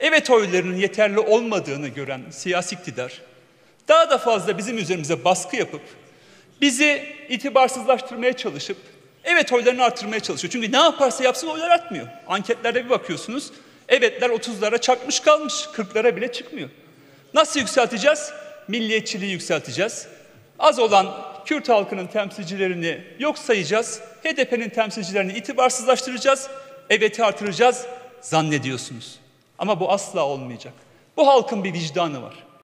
evet oylarının yeterli olmadığını gören siyasi iktidar daha da fazla bizim üzerimize baskı yapıp bizi itibarsızlaştırmaya çalışıp evet oylarını artırmaya çalışıyor. Çünkü ne yaparsa yapsın oylar artmıyor. Anketlerde bir bakıyorsunuz evetler 30'lara çakmış kalmış 40'lara bile çıkmıyor. Nasıl yükselteceğiz? Milliyetçiliği yükselteceğiz. Az olan Kürt halkının temsilcilerini yok sayacağız. HDP'nin temsilcilerini itibarsızlaştıracağız. Evet'i artıracağız zannediyorsunuz. Ama bu asla olmayacak. Bu halkın bir vicdanı var.